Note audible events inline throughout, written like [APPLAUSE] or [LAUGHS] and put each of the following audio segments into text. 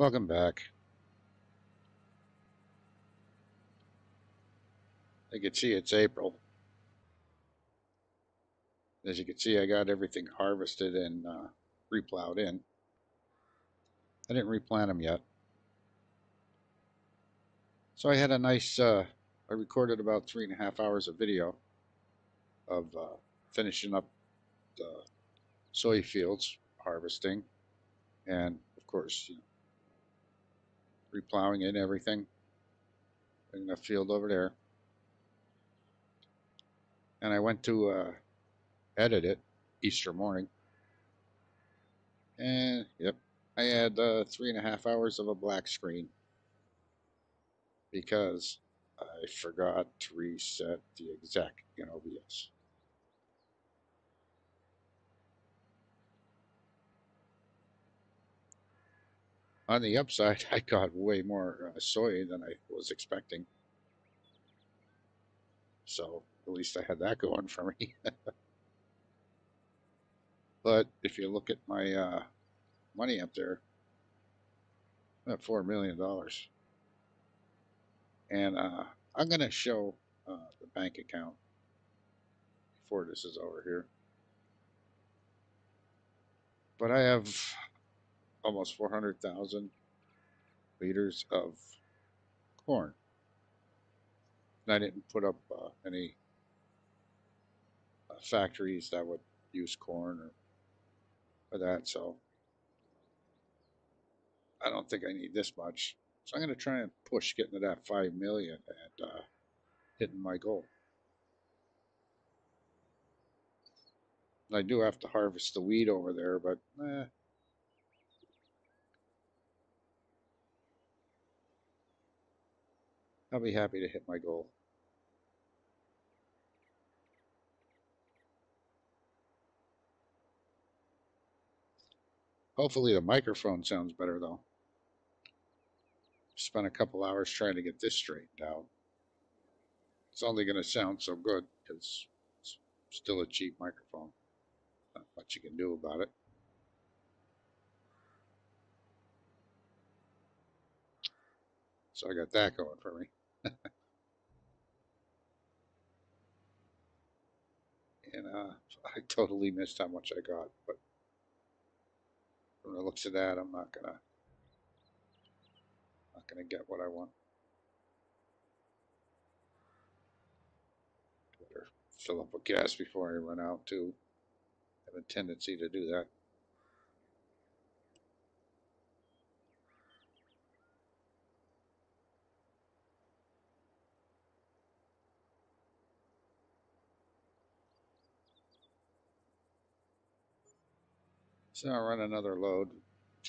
Welcome back. You can see it's April. As you can see, I got everything harvested and uh, replowed in. I didn't replant them yet. So I had a nice, uh, I recorded about three and a half hours of video of uh, finishing up the soy fields harvesting and of course you know, replowing in everything in the field over there and I went to uh, edit it Easter morning and yep I had uh, three and a half hours of a black screen because I forgot to reset the exec in OBS. On the upside, [LAUGHS] I got way more uh, soy than I was expecting. So at least I had that going for me. [LAUGHS] but if you look at my uh, money up there, at $4 million. And uh, I'm going to show uh, the bank account before this is over here. But I have almost 400,000 liters of corn. And I didn't put up uh, any uh, factories that would use corn or, or that, so I don't think I need this much. So I'm going to try and push getting to that 5 million and uh, hitting my goal. I do have to harvest the weed over there, but eh, I'll be happy to hit my goal. Hopefully the microphone sounds better though. Spent a couple hours trying to get this straightened out. It's only going to sound so good because it's still a cheap microphone. Not much you can do about it. So I got that going for me. [LAUGHS] and uh, I totally missed how much I got, but from the looks of that, I'm not gonna not gonna get what I want. Better fill up with gas before I run out too. I have a tendency to do that. So I'll run another load.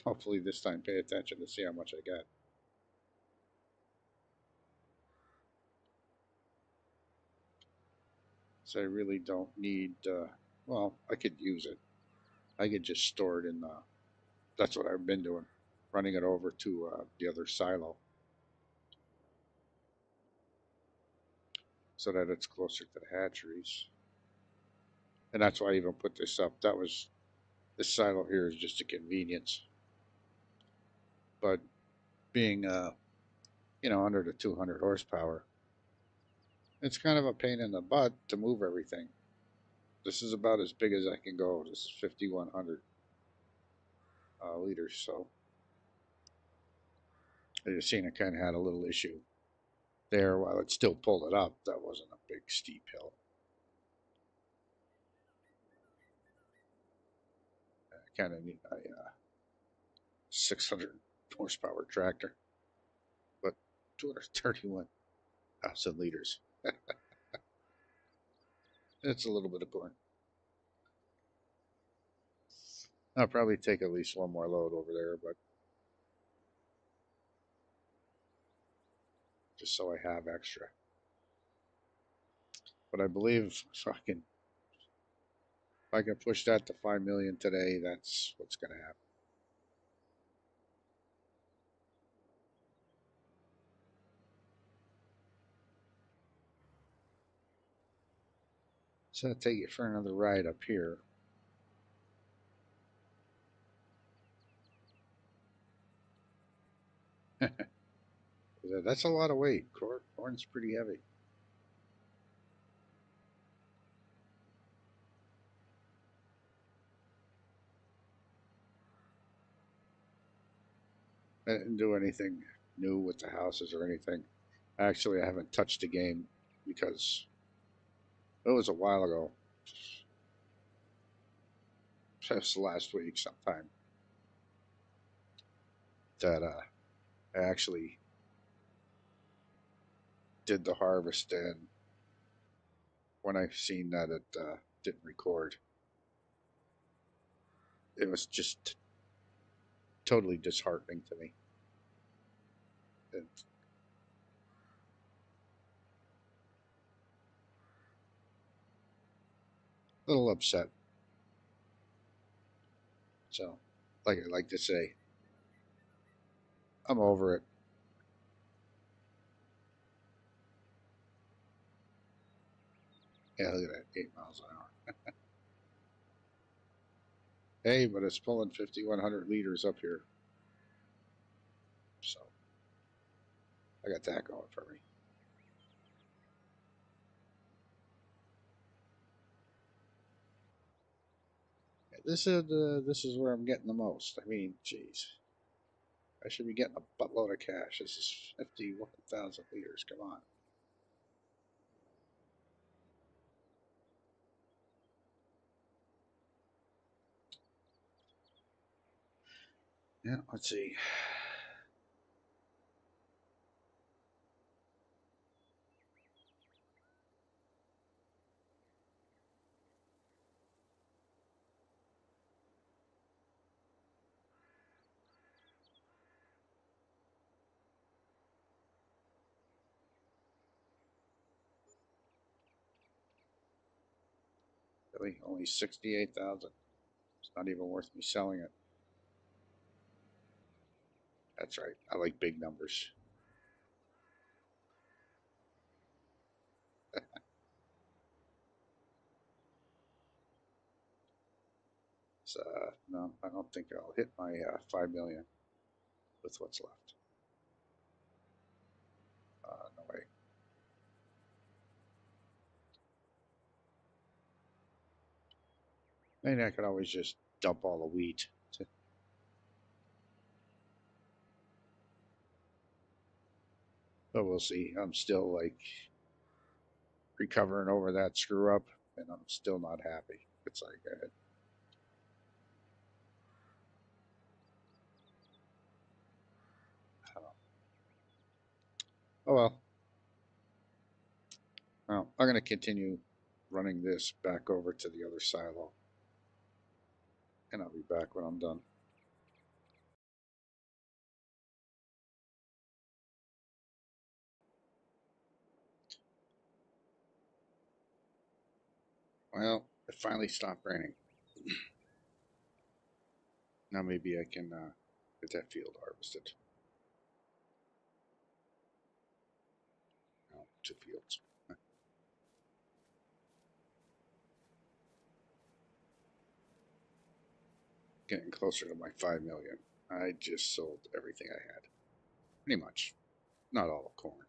Hopefully this time pay attention to see how much I get. So I really don't need, uh, well, I could use it. I could just store it in the, that's what I've been doing, running it over to uh, the other silo. So that it's closer to the hatcheries. And that's why I even put this up. That was this silo here is just a convenience. But being, uh, you know, under the 200 horsepower, it's kind of a pain in the butt to move everything. This is about as big as I can go. This is 5,100 uh, liters, so I just seen it kind of had a little issue there while it still pulled it up. That wasn't a big steep hill. Kind of need a uh, 600 horsepower tractor, but 231,000 liters. [LAUGHS] it's a little bit of corn. I'll probably take at least one more load over there, but just so I have extra. But I believe can if I can push that to 5 million today, that's what's going to happen. So I'll take you for another ride up here. [LAUGHS] That's a lot of weight. Corn, corn's pretty heavy. I didn't do anything new with the houses or anything. Actually, I haven't touched the game because it was a while ago. Just last week sometime. That uh, I actually did the harvest and when I seen that it uh, didn't record, it was just totally disheartening to me. Little upset. So, like I like to say, I'm over it. Yeah, look at that, eight miles an hour. [LAUGHS] hey, but it's pulling 5,100 liters up here. So, I got that going for me. This is uh, this is where I'm getting the most. I mean, jeez, I should be getting a buttload of cash. This is 51,000 liters. Come on. Yeah, let's see. Really, only 68,000. It's not even worth me selling it. That's right. I like big numbers. [LAUGHS] So, uh, no, I don't think I'll hit my uh, 5 million with what's left. Uh, no way. Maybe I could always just dump all the wheat. But we'll see. I'm still like recovering over that screw up, and I'm still not happy. It's like, oh well. Well, I'm going to continue running this back over to the other silo, and I'll be back when I'm done. Well, it finally stopped raining. Now maybe I can uh, get that field harvested. No, two fields. Getting closer to my five million. I just sold everything I had. Pretty much. Not all the corn.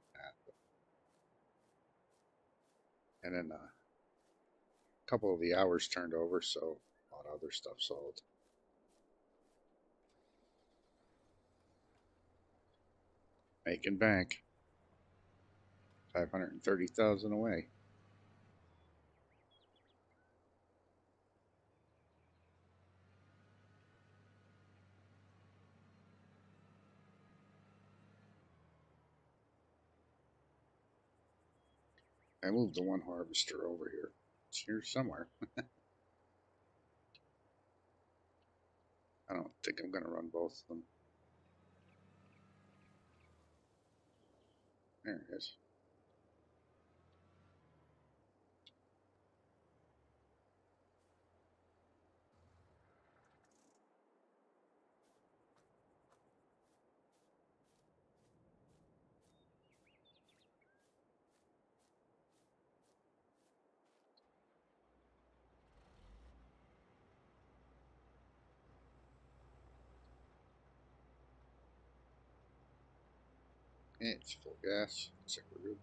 And then uh, a couple of the hours turned over, so a lot of other stuff sold. Making bank. 530,000 away. I moved the one harvester over here. It's here somewhere. [LAUGHS] I don't think I'm going to run both of them. There it is. It's full gas. Looks like we're good.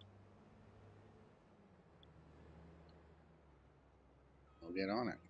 We'll get on it.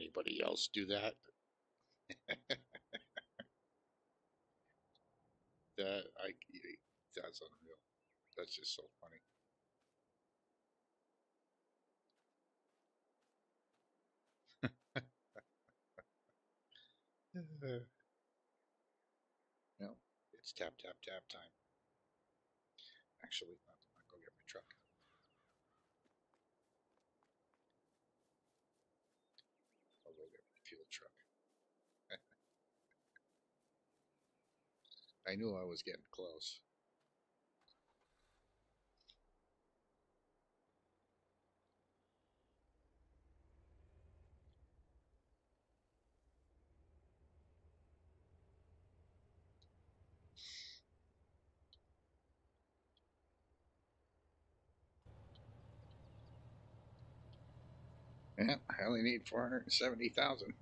anybody else do that. [LAUGHS] that I that's unreal. That's just so funny. [LAUGHS] no, it's tap tap tap time. Actually, I knew I was getting close. Yeah, I only need 470,000.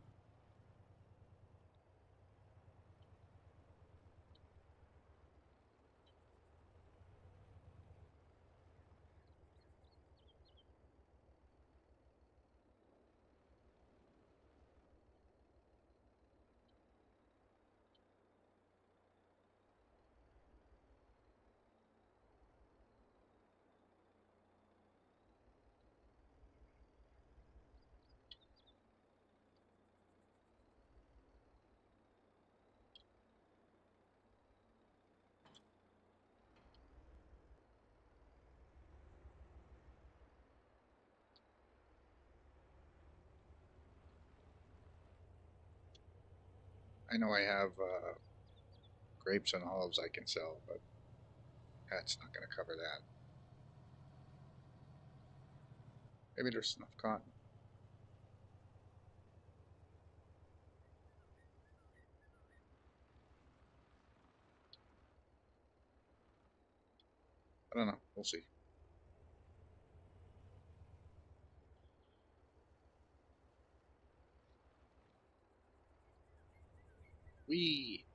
I know I have uh, grapes and olives I can sell, but that's not going to cover that. Maybe there's enough cotton. I don't know. We'll see. Wee.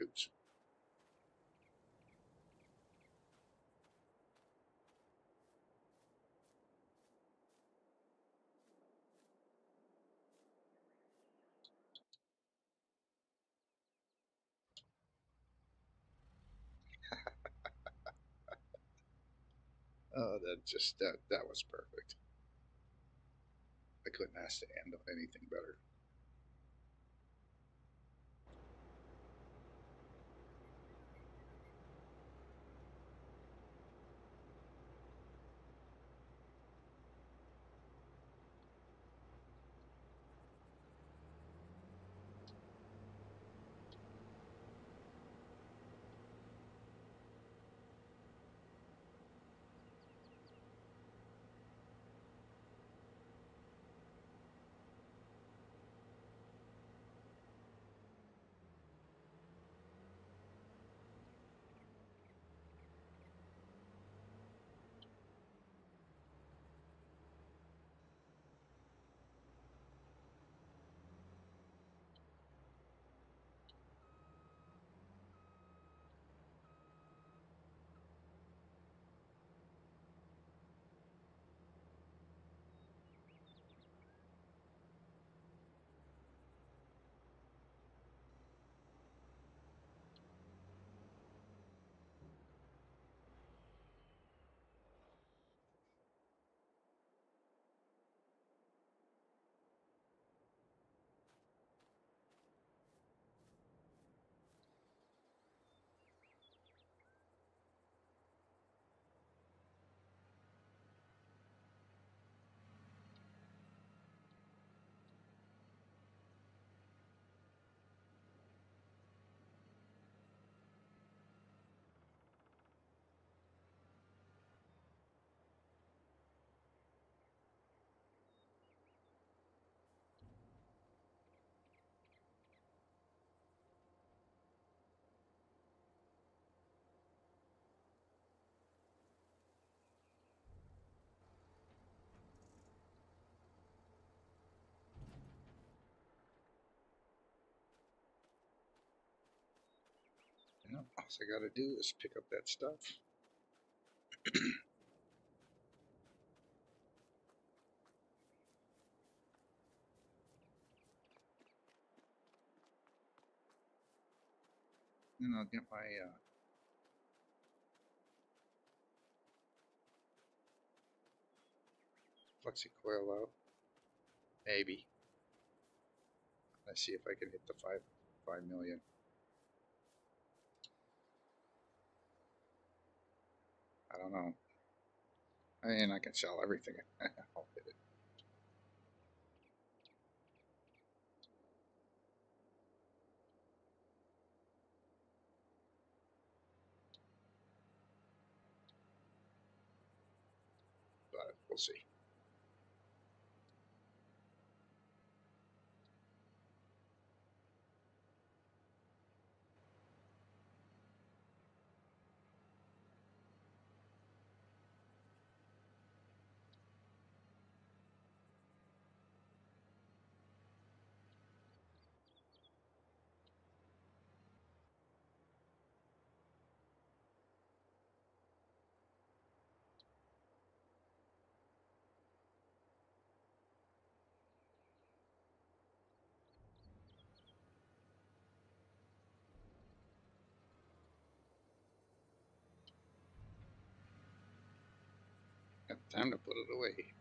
[LAUGHS] Oh, that just that that was perfect. I couldn't ask to end on anything better. All I gotta do is pick up that stuff. [CLEARS THROAT] Then I'll get my, uh, flexi coil out. Maybe. Let's see if I can hit the five, five million. Don't know. I mean, I can sell everything. [LAUGHS] I'll hit it. But we'll see. Time to put it away.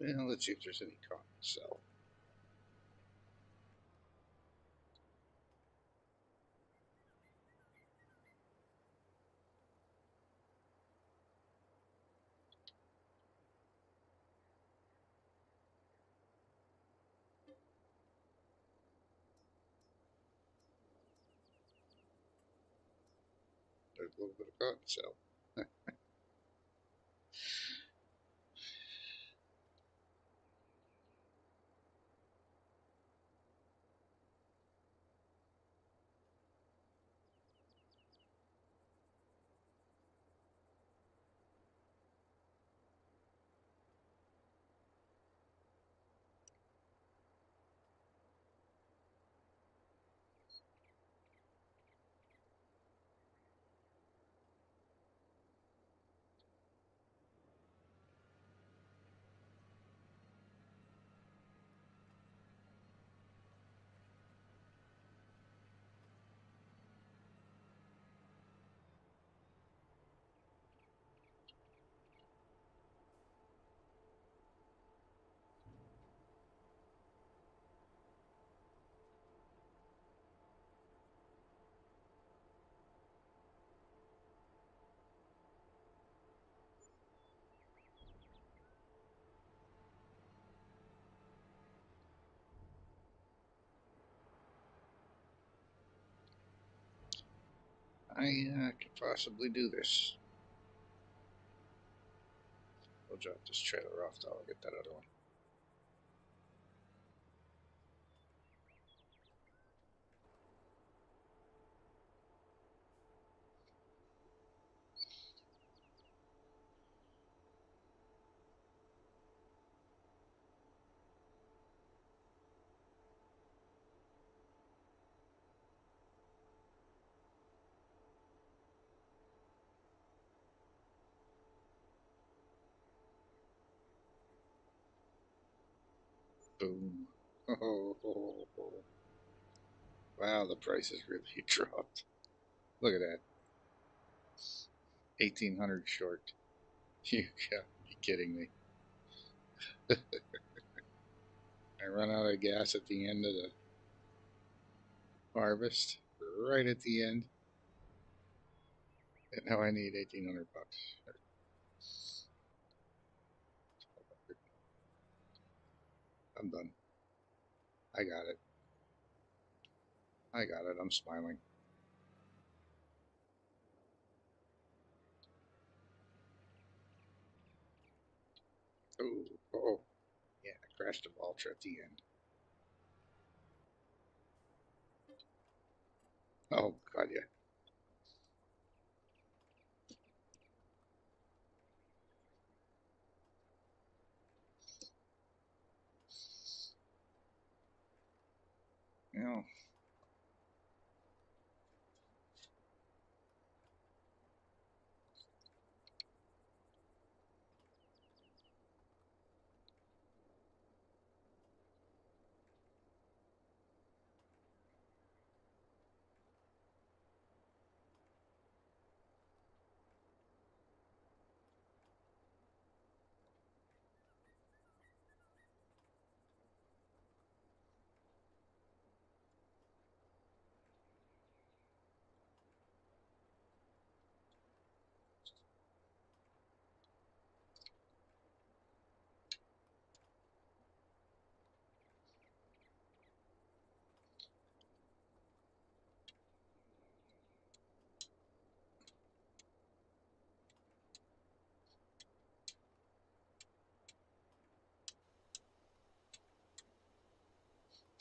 Yeah, let's see if there's any cotton to sell. There's a little bit of cotton to I uh, could possibly do this. We'll drop this trailer off though. I'll get that other one. Boom. Oh. [LAUGHS] Wow, the price has really [LAUGHS] dropped. Look at that. 1800 short. [LAUGHS] You gotta be kidding me. I run out of gas at the end of the harvest, right at the end. And now I need 1800 bucks. I'm done. I got it. I got it. I'm smiling. Oh, oh, yeah, I crashed a Valtra at the end. Oh, God, yeah. Yeah. Well,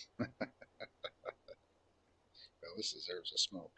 [LAUGHS] this deserves a smoke.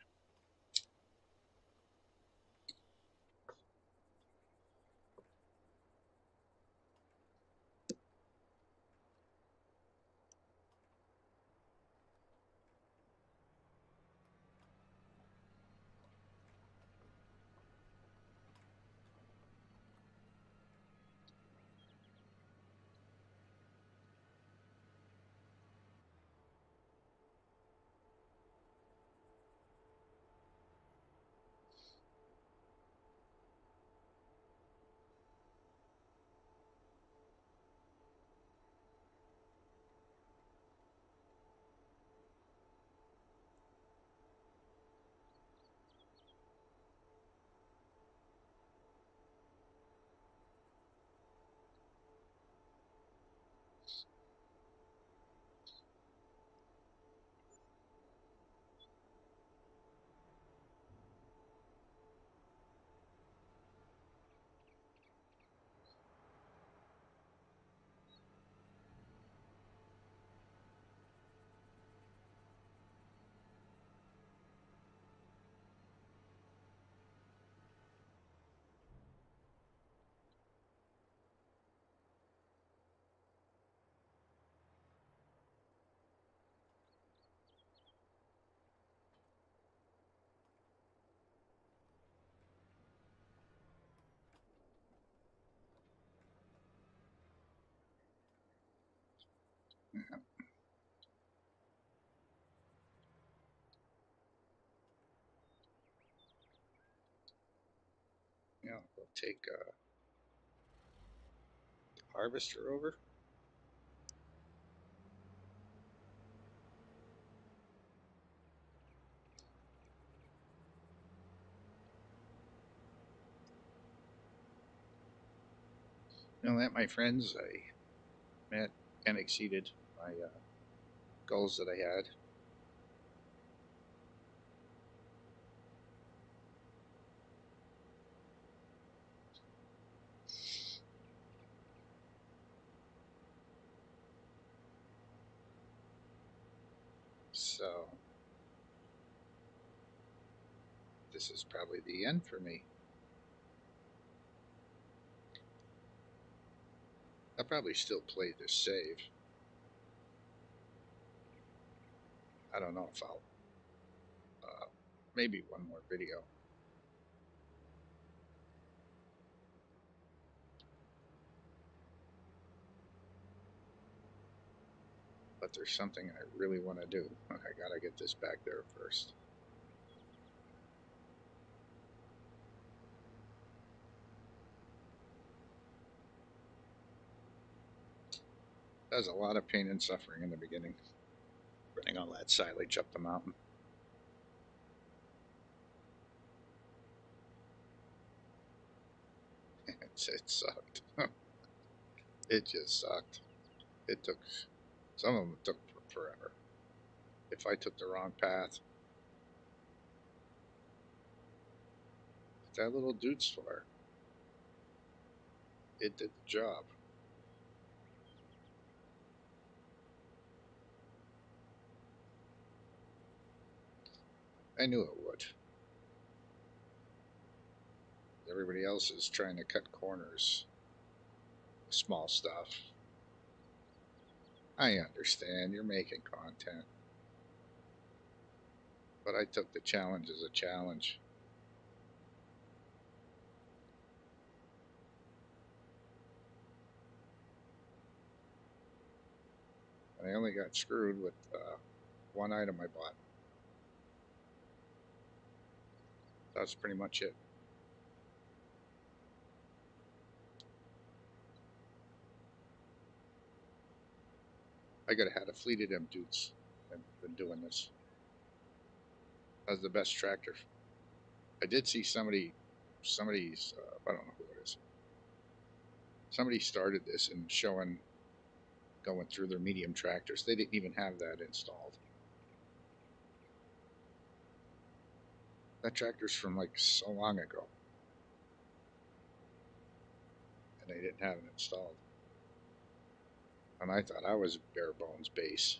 Yeah, we'll take uh, the harvester over. Know that, my friends, I met and exceeded my uh, goals that I had. So this is probably the end for me. I'll probably still play this save. I don't know if I'll uh, maybe one more video. But there's something I really want to do. I gotta get this back there first. That was a lot of pain and suffering in the beginning. Running all that silage up the mountain. [LAUGHS] It sucked. [LAUGHS] it just sucked. It took, some of them took forever. If I took the wrong path, that little dude's for. It did the job. I knew it would. Everybody else is trying to cut corners. Small stuff. I understand you're making content. But I took the challenge as a challenge. I only got screwed with uh, one item I bought. That's pretty much it. I could have had a fleet of them dudes. I've been doing this. That's the best tractor. I did see somebody, somebody's, uh, I don't know who it is. Somebody started this and showing, going through their medium tractors. They didn't even have that installed. That tractor's from like so long ago. And they didn't have it installed. And I thought I was bare bones base.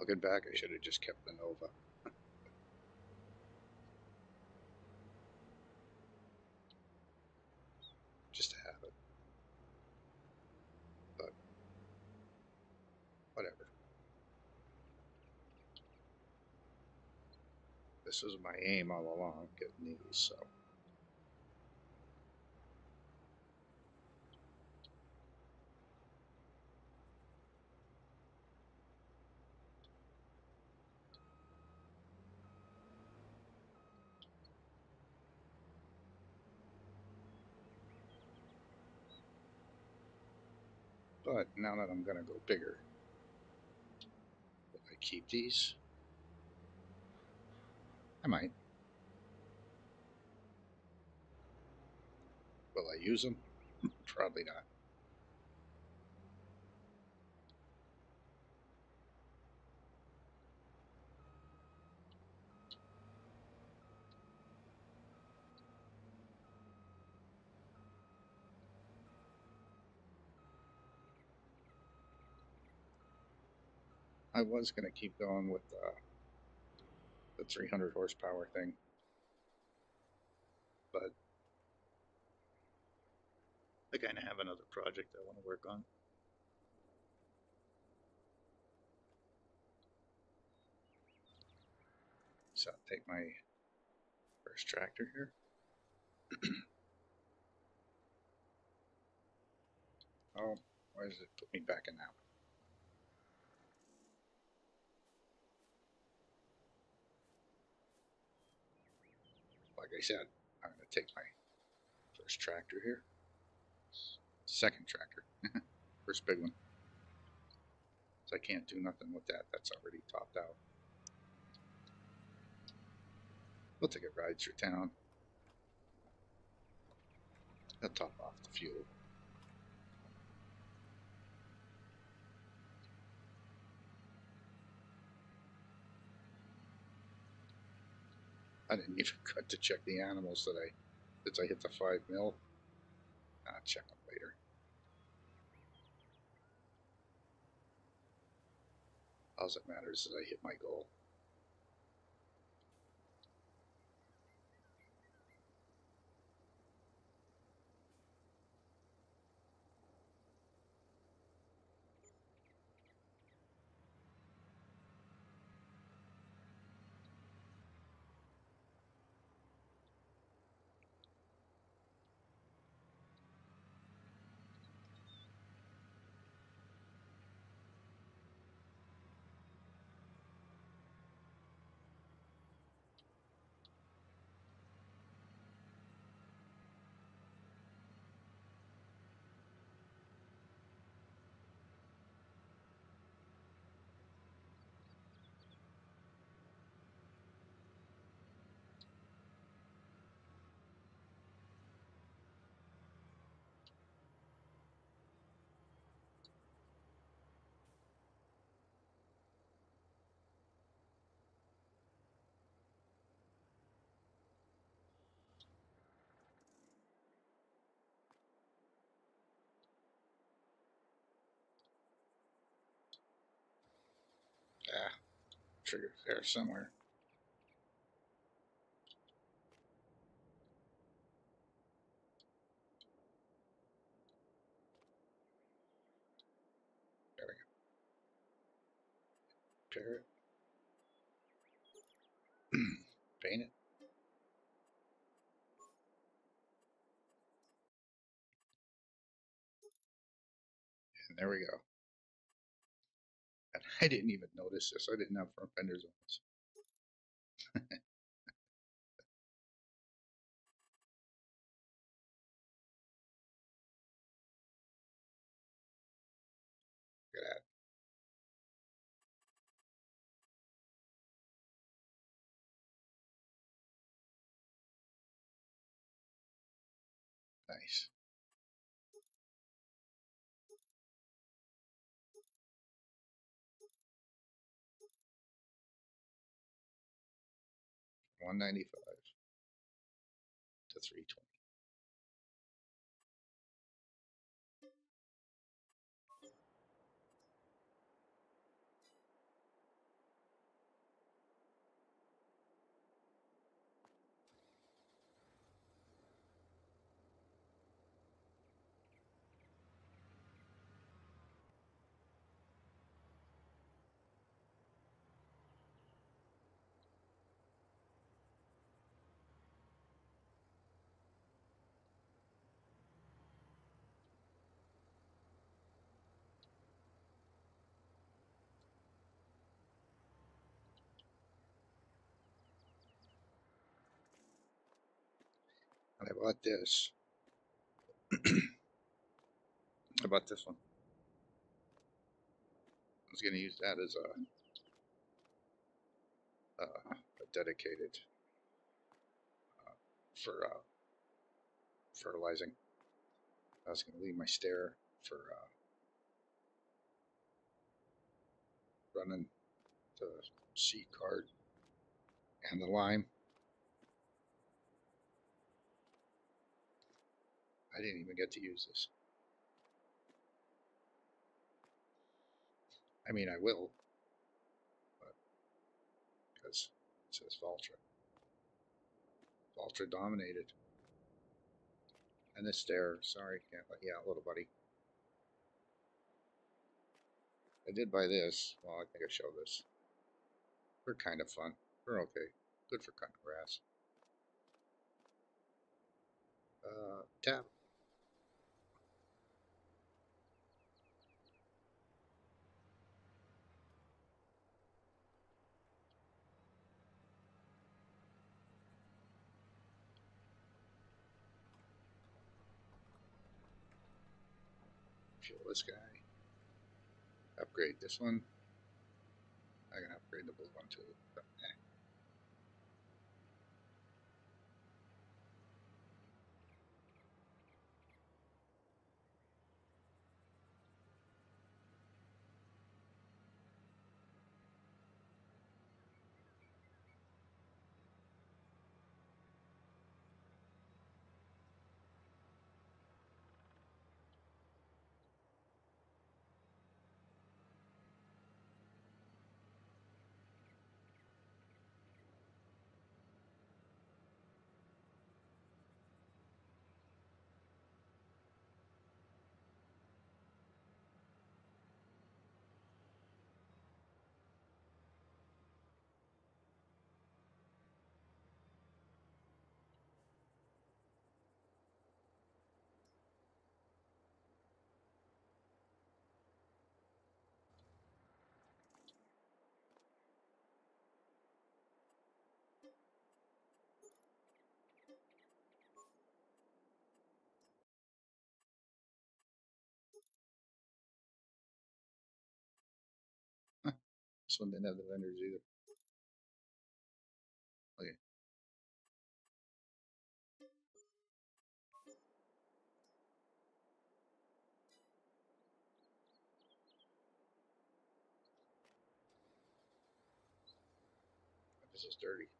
Looking back, I should have just kept the Nova. [LAUGHS] just to have it. But, whatever. This was my aim all along, getting these, so. But now that I'm gonna go bigger, I keep these? I might. Will I use them? [LAUGHS] Probably not. I was gonna keep going with uh, the 300 horsepower thing, but I kind of have another project I want to work on. so I'll take my first tractor here. [CLEARS THROAT] oh, why does it put me back in that? Like I said, I'm gonna take my first tractor here. Second tractor. [LAUGHS] first big one. So I can't do nothing with that. That's already topped out. We'll take a ride through town. I'll top off the fuel. I didn't even [LAUGHS] cut to check the animals that I, since I hit the five mil. I'll check them later. All that matters is I hit my goal. Trigger there somewhere. There we go. Pair it. [CLEARS THROAT] Paint it. And there we go. I didn't even notice this. I didn't have front fenders on this. Look at that. Nice. 195 to 320. I bought this. [CLEARS THROAT] I bought this one. I was gonna use that as a, uh, a dedicated uh, for uh, fertilizing. I was gonna leave my Steyr for uh, running the seed card and the lime. I didn't even get to use this. I mean, I will, but because it says Valtra. Valtra dominated. And this Steyr, sorry, can't let you out, little buddy. I did buy this. Well, I think I showed this. They're kind of fun. They're okay. Good for cutting grass. Uh, tap. Fuel this guy. Upgrade this one. I can upgrade the blue one too. But, eh. This one didn't have the vendors either. Okay. This is dirty.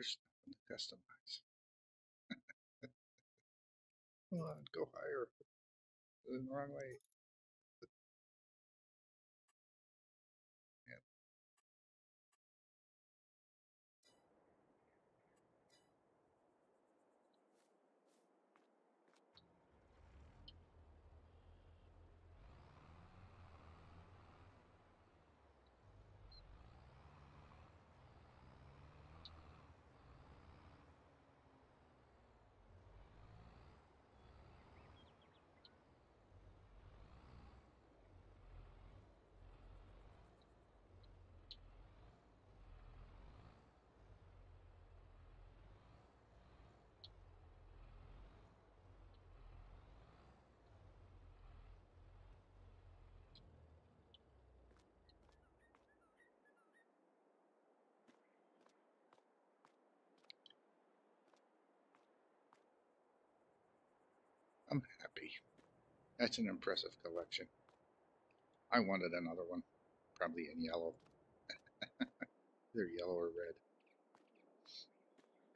There's nothing to customize. [LAUGHS] Come on, go higher. The wrong way. I'm happy. That's an impressive collection. I wanted another one, probably in yellow. [LAUGHS] They're yellow or red.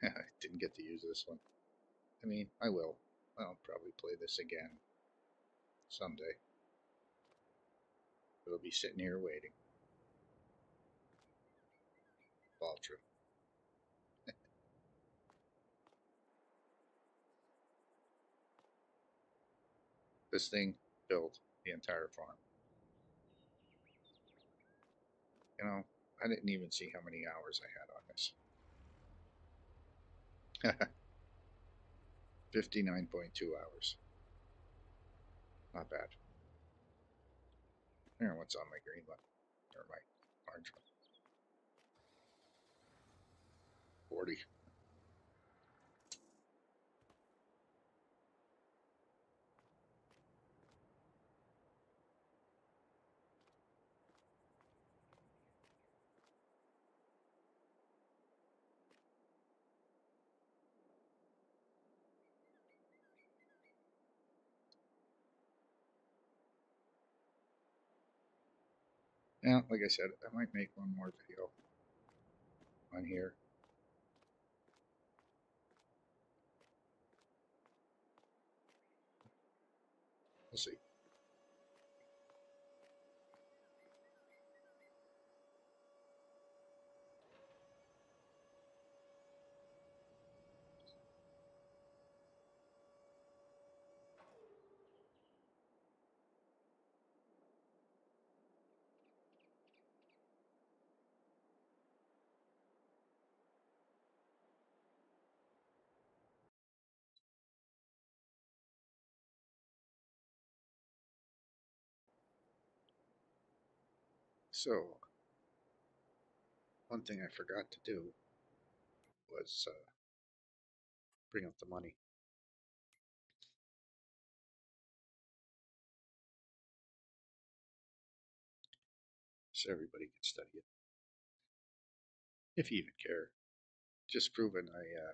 [LAUGHS] I didn't get to use this one. I mean, I will. I'll probably play this again someday. It'll be sitting here waiting. Valtra. This thing built the entire farm. You know, I didn't even see how many hours I had on this. [LAUGHS] 59.2 hours. Not bad. Here, what's on my green one? Or my orange one? 40. Yeah, like I said, I might make one more video on here. We'll see. So, one thing I forgot to do was uh, bring up the money. So everybody can study it. If you even care. Just proving I uh,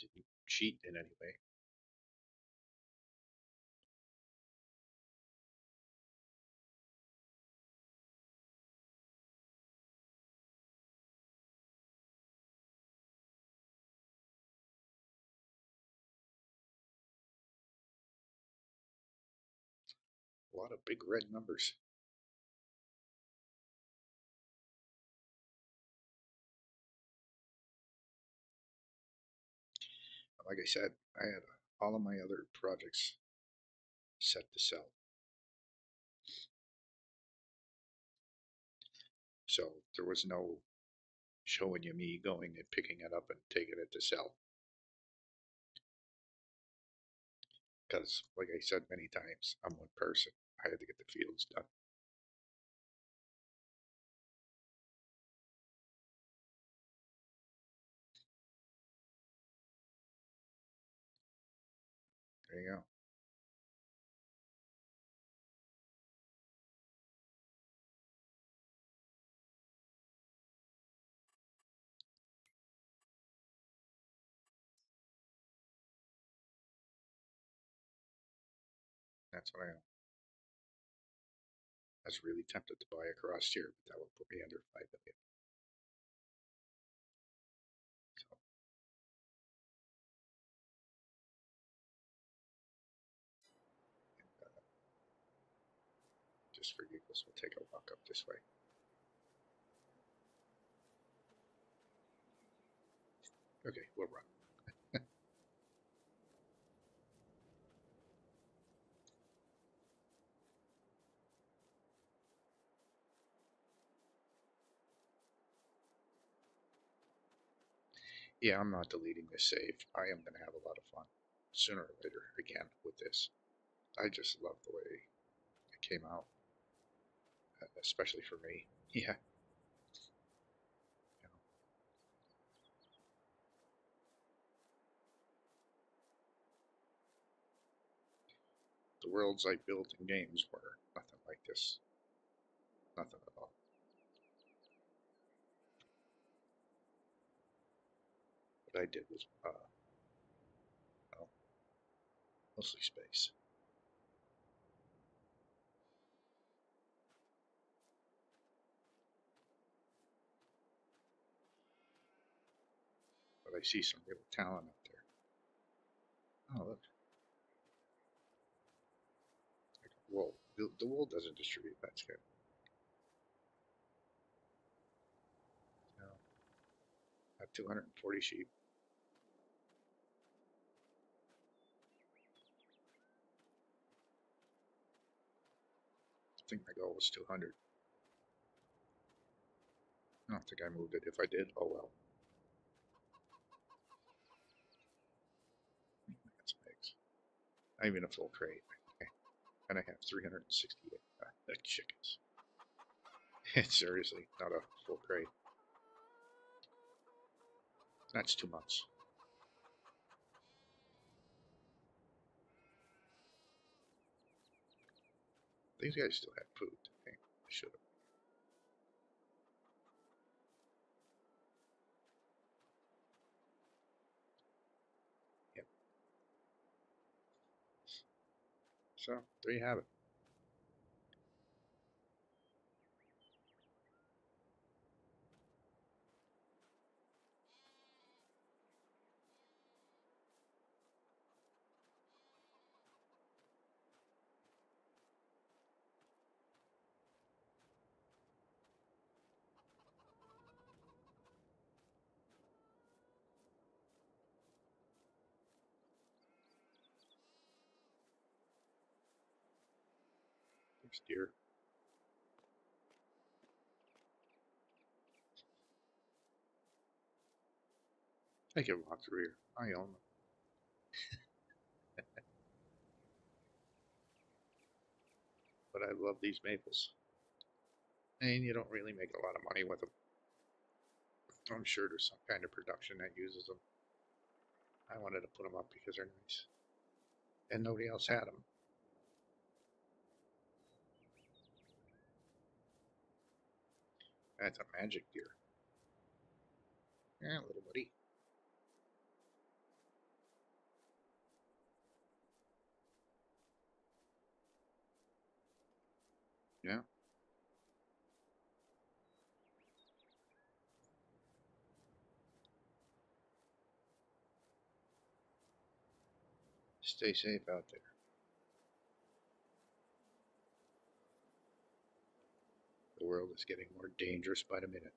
didn't cheat in any way. A lot of big red numbers. Like I said, I had uh, all of my other projects set to sell. So there was no showing you me going and picking it up and taking it to sell. Because, like I said many times, I'm one person. I had to get the fields done. There you go. That's what I am. I was really tempted to buy across here, but that would put me under five million. So. and, uh, Just for giggles, we'll take a walk up this way. Okay, we'll run. Yeah, I'm not deleting this save. I am going to have a lot of fun sooner or later again with this. I just love the way it came out, especially for me. [LAUGHS] Yeah. The worlds I built in games were nothing like this. Nothing at all. What I did was, uh, well, Mostly space. But I see some real talent up there. Oh, look. The, the wool doesn't distribute. That's good. No. At 240 sheep. Think my goal was 200. I don't think I moved it. If I did, oh well. Some eggs. Not even a full crate. Okay. And I have 368 uh, chickens. [LAUGHS] Seriously not a full crate. That's two months. These guys still had food. Okay, I should have. Yep. So there you have it. There's deer. I can walk through here. I own them. [LAUGHS] but I love these maples. And you don't really make a lot of money with them. I'm sure there's some kind of production that uses them. I wanted to put them up because they're nice. And nobody else had them. That's a magic deer. Yeah, little buddy. Yeah. Stay safe out there. World is getting more dangerous by the minute.